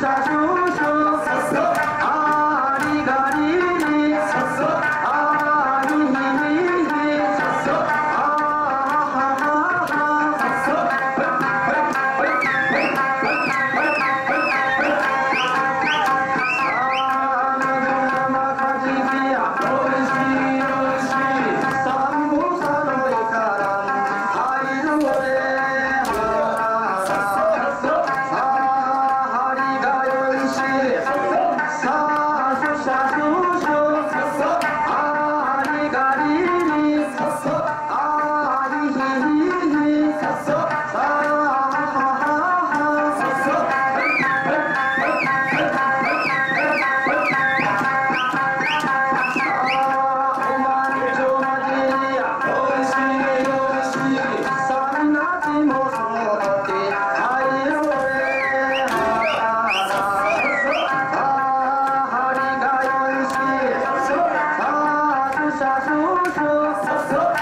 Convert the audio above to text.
三三 शासू 사소소 사소